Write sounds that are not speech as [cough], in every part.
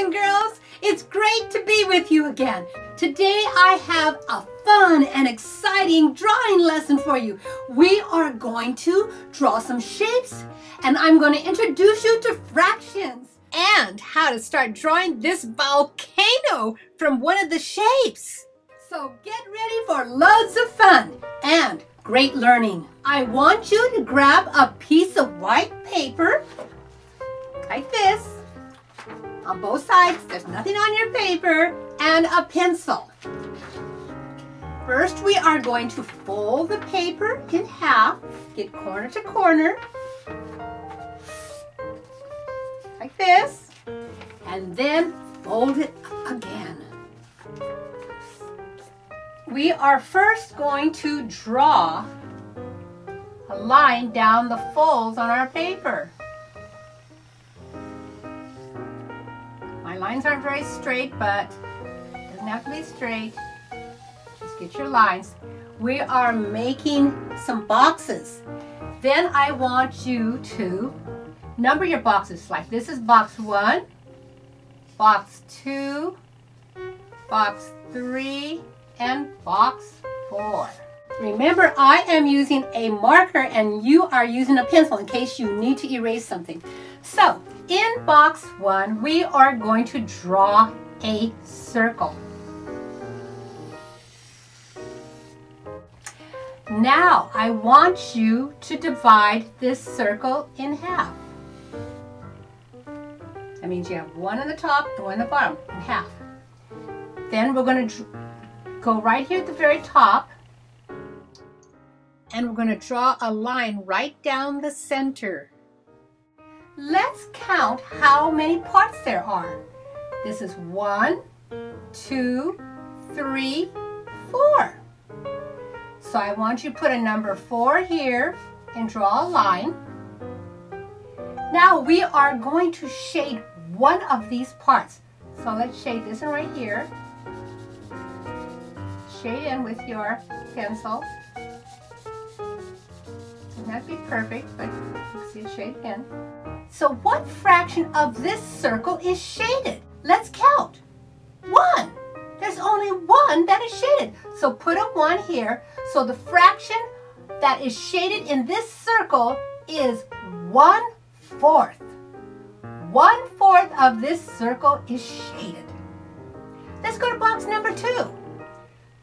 and girls. It's great to be with you again. Today I have a fun and exciting drawing lesson for you. We are going to draw some shapes and I'm going to introduce you to fractions and how to start drawing this volcano from one of the shapes. So get ready for loads of fun and great learning. I want you to grab a piece of white paper like this on both sides. There's nothing on your paper and a pencil. First, we are going to fold the paper in half, get corner to corner, like this, and then fold it again. We are first going to draw a line down the folds on our paper. Lines aren't very straight, but it doesn't have to be straight. Just get your lines. We are making some boxes. Then I want you to number your boxes. Like this is box one, box two, box three, and box four. Remember, I am using a marker and you are using a pencil in case you need to erase something. So, in box one, we are going to draw a circle. Now, I want you to divide this circle in half. That means you have one on the top and one on the bottom, in half. Then we're going to go right here at the very top and we're going to draw a line right down the center. Let's count how many parts there are. This is one, two, three, four. So I want you to put a number four here and draw a line. Now we are going to shade one of these parts. So let's shade this one right here. Shade in with your pencil. Doesn't be perfect, but you see it shade in. So what fraction of this circle is shaded? Let's count. One. There's only one that is shaded. So put a one here. So the fraction that is shaded in this circle is one fourth. One fourth of this circle is shaded. Let's go to box number two.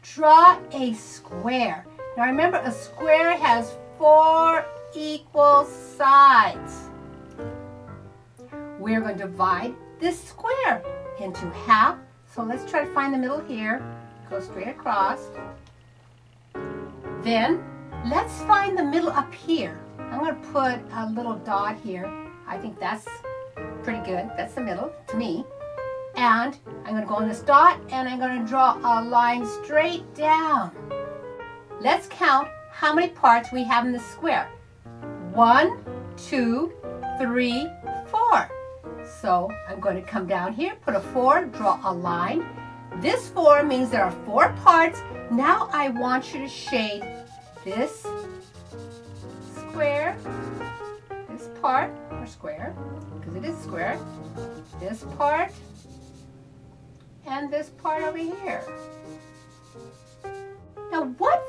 Draw a square. Now remember, a square has four equal sides. We're going to divide this square into half. So let's try to find the middle here. Go straight across. Then let's find the middle up here. I'm going to put a little dot here. I think that's pretty good. That's the middle to me. And I'm going to go on this dot and I'm going to draw a line straight down. Let's count how many parts we have in the square. One, two, three, four. So I'm going to come down here, put a four, draw a line. This four means there are four parts. Now I want you to shade this square, this part, or square, because it is square, this part, and this part over here.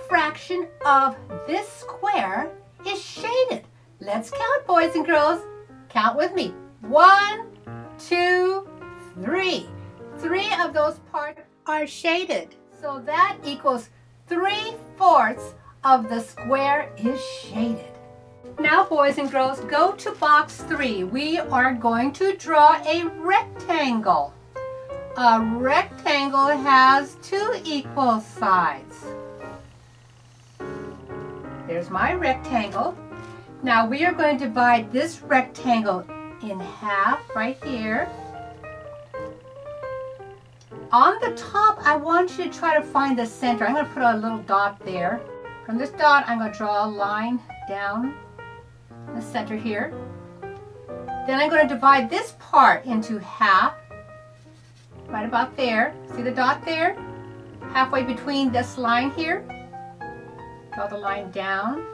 Fraction of this square is shaded? Let's count, boys and girls. Count with me. One, two, three. Three of those parts are shaded. So that equals three-fourths of the square is shaded. Now, boys and girls, go to box three. We are going to draw a rectangle. A rectangle has two equal sides. There's my rectangle. Now we are going to divide this rectangle in half right here. On the top, I want you to try to find the center. I'm going to put a little dot there. From this dot, I'm going to draw a line down the center here. Then I'm going to divide this part into half, right about there. See the dot there? Halfway between this line here. Draw the line down.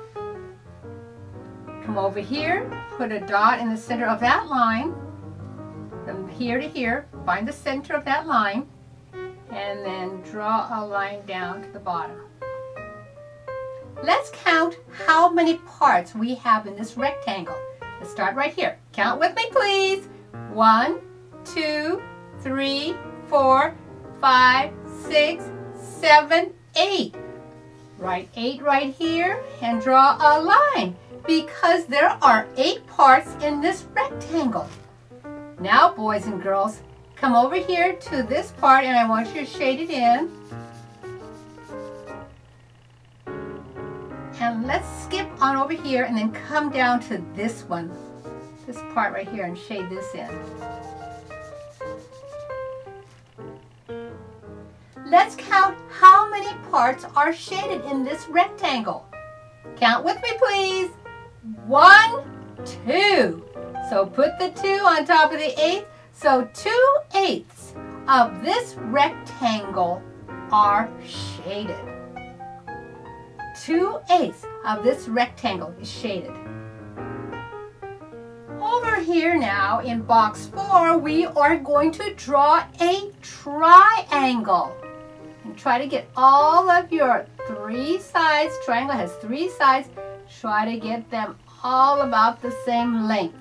Come over here, put a dot in the center of that line, from here to here, find the center of that line and then draw a line down to the bottom. Let's count how many parts we have in this rectangle. Let's start right here. Count with me, please. One, two, three, four, five, six, seven, eight. Write eight right here and draw a line because there are eight parts in this rectangle. Now, boys and girls, come over here to this part and I want you to shade it in. And let's skip on over here and then come down to this one, this part right here and shade this in. Let's count how many parts are shaded in this rectangle. Count with me, please. One, two. So put the two on top of the eighth. So two eighths of this rectangle are shaded. Two eighths of this rectangle is shaded. Over here now in box four, we are going to draw a triangle. Try to get all of your three sides, triangle has three sides, try to get them all about the same length.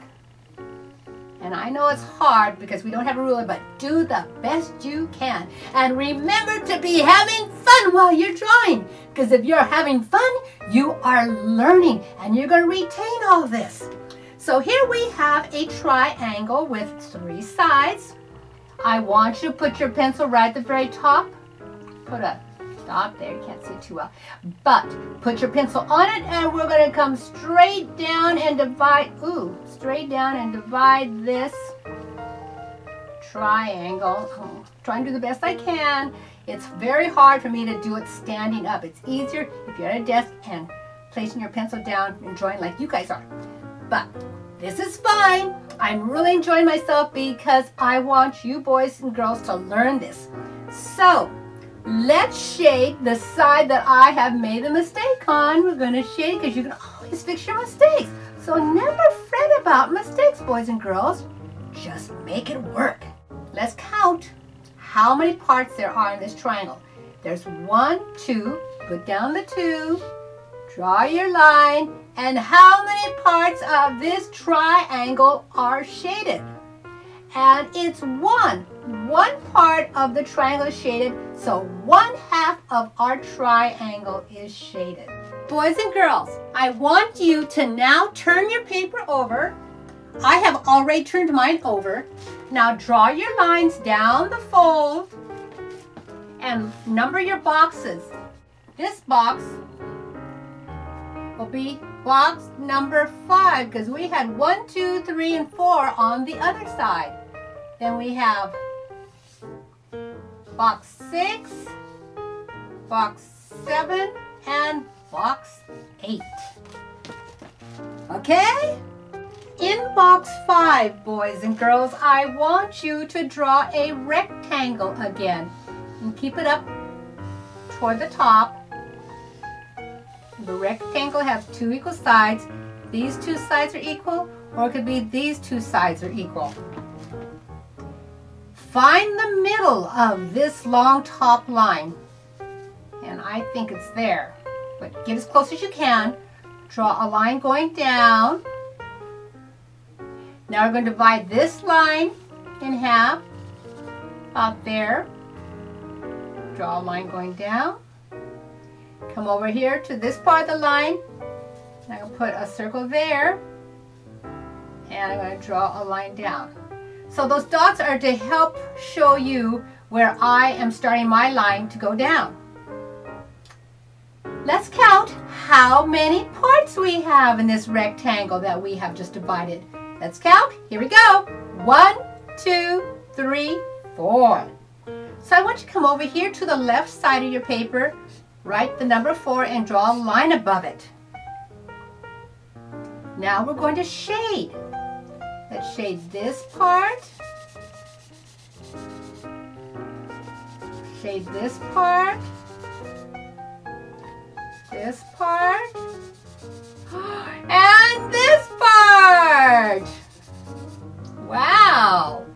And I know it's hard because we don't have a ruler, but do the best you can. And remember to be having fun while you're drawing. Because if you're having fun, you are learning and you're going to retain all this. So here we have a triangle with three sides. I want you to put your pencil right at the very top. Put a stop there. You can't see too well. But put your pencil on it and we're going to come straight down and divide, ooh, straight down and divide this triangle. Oh, try and do the best I can. It's very hard for me to do it standing up. It's easier if you're at a desk and placing your pencil down and drawing like you guys are. But this is fine. I'm really enjoying myself because I want you boys and girls to learn this. So, Let's shade the side that I have made a mistake on. We're going to shade because you can always fix your mistakes. So never fret about mistakes, boys and girls. Just make it work. Let's count how many parts there are in this triangle. There's one, two, put down the two, draw your line, and how many parts of this triangle are shaded? And it's one one part of the triangle is shaded, so one half of our triangle is shaded. Boys and girls, I want you to now turn your paper over. I have already turned mine over. Now draw your lines down the fold and number your boxes. This box will be box number five because we had one, two, three, and four on the other side. Then we have box 6, box 7, and box 8. Okay? In box 5, boys and girls, I want you to draw a rectangle again. And keep it up toward the top. The rectangle has two equal sides. These two sides are equal, or it could be these two sides are equal. Find the middle of this long top line. And I think it's there. But get as close as you can. Draw a line going down. Now we're going to divide this line in half. Up there. Draw a line going down. Come over here to this part of the line. I'm going to put a circle there. And I'm going to draw a line down. So those dots are to help show you where I am starting my line to go down. Let's count how many parts we have in this rectangle that we have just divided. Let's count. Here we go. One, two, three, four. So I want you to come over here to the left side of your paper, write the number four and draw a line above it. Now we're going to shade. Let's shade this part. Shade this part. This part. [gasps] And this part. Wow.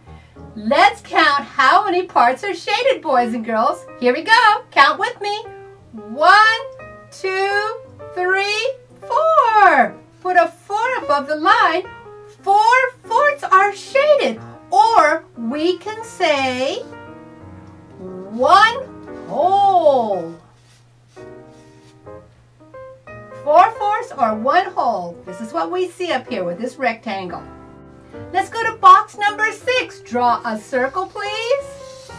Let's count how many parts are shaded, boys and girls? Here we go. Count with me. One, two, three, four. Put a four above the line. Four fourths are shaded. Or we can say one whole. Four fourths or one whole. This is what we see up here with this rectangle. Let's go to box number six. Draw a circle, please.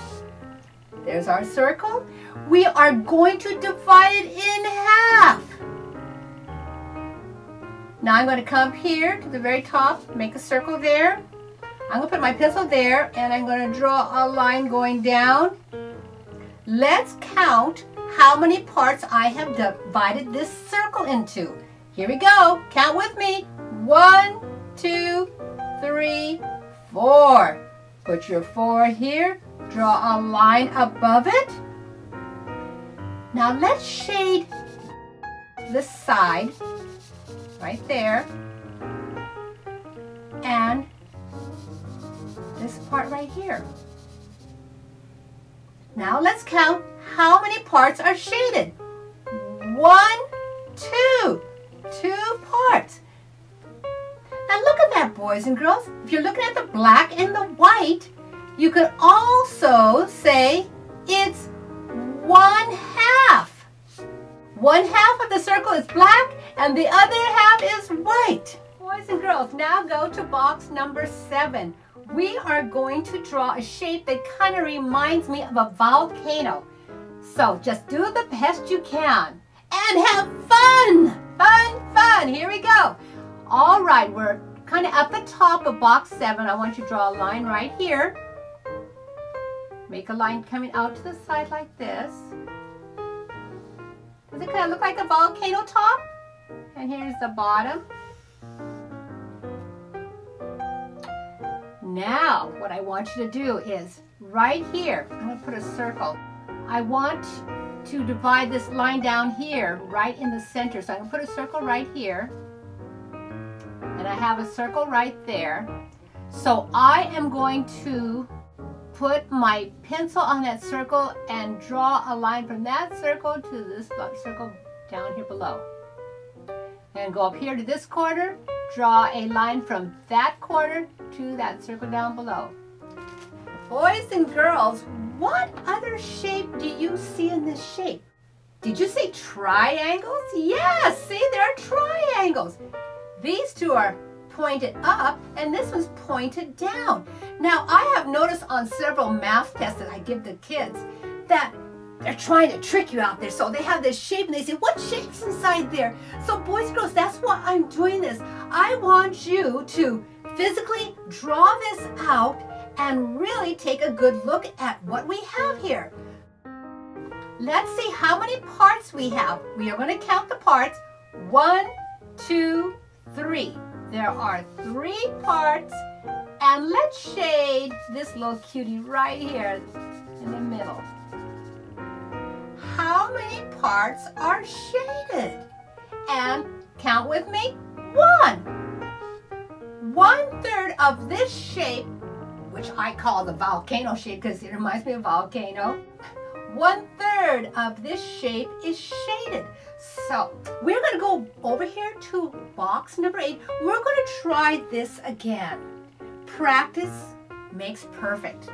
There's our circle. We are going to divide it in half. Now I'm going to come here to the very top, make a circle there. I'm going to put my pencil there and I'm going to draw a line going down. Let's count how many parts I have divided this circle into. Here we go. Count with me. One, two, three, four. Put your four here. Draw a line above it. Now let's shade the side right there and this part right here. Now let's count how many parts are shaded. One, two, two parts. Now look at that, boys and girls. If you're looking at the black and the white, you could also say it's one half. One half of the circle is black and the other half is white. Boys and girls, now go to box number seven. We are going to draw a shape that kind of reminds me of a volcano. So just do the best you can and have fun. Fun, fun. Here we go. All right, we're kind of at the top of box seven. I want you to draw a line right here. Make a line coming out to the side like this. Does it kind of look like a volcano top? And here's the bottom. Now, what I want you to do is right here, I'm going to put a circle. I want to divide this line down here, right in the center. So I'm going to put a circle right here. And I have a circle right there. So I am going to put my pencil on that circle and draw a line from that circle to this circle down here below. And go up here to this corner, draw a line from that corner to that circle down below. Boys and girls, what other shape do you see in this shape? Did you see triangles? Yes, see, there are triangles. These two are pointed up and this one's pointed down. Now, I have noticed on several math tests that I give the kids that they're trying to trick you out there. So they have this shape and they say, what shape's inside there? So boys girls, that's why I'm doing this. I want you to physically draw this out and really take a good look at what we have here. Let's see how many parts we have. We are going to count the parts. One, two, three. There are three parts. And let's shade this little cutie right here in the middle. How many parts are shaded? And count with me. One. One third of this shape which I call the volcano shape because it reminds me of volcano. One third of this shape is shaded. So we're going to go over here to box number eight. We're going to try this again. Practice makes perfect.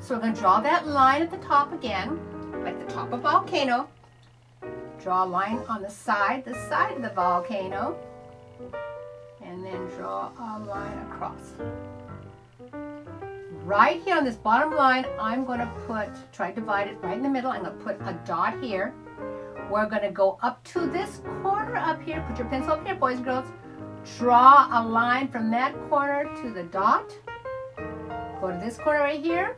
So we're going to draw that line at the top again, like the top of volcano. Draw a line on the side, the side of the volcano. And then draw a line across right here on this bottom line, I'm going to put, try to divide it right in the middle. I'm going to put a dot here. We're going to go up to this corner up here. Put your pencil up here, boys and girls. Draw a line from that corner to the dot. Go to this corner right here.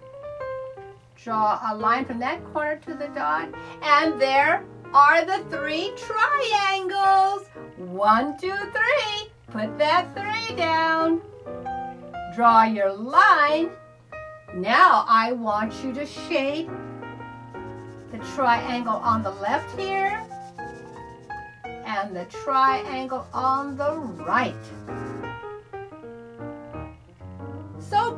Draw a line from that corner to the dot. And there are the three triangles. One, two, three. Put that three down. Draw your line now I want you to shade the triangle on the left here and the triangle on the right.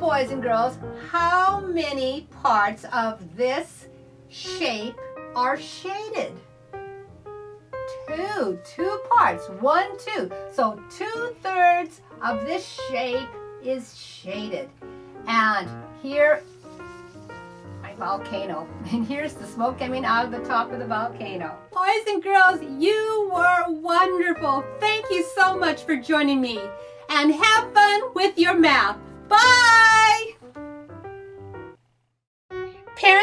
Boys and girls, how many parts of this shape are shaded? Two, two parts, one, two. So two thirds of this shape is shaded. And here, my volcano. [laughs] And here's the smoke coming out of the top of the volcano. Boys and girls, you were wonderful. Thank you so much for joining me. And have fun with your math. Bye!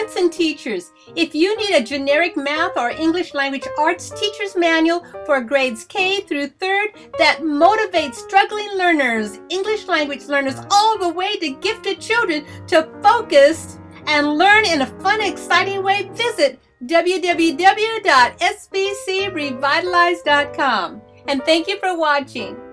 Parents and teachers, if you need a generic math or English language arts teacher's manual for grades K through 3rd that motivates struggling learners, English language learners, all the way to gifted children to focus and learn in a fun, exciting way, visit www.sbcrevitalized.com. And thank you for watching.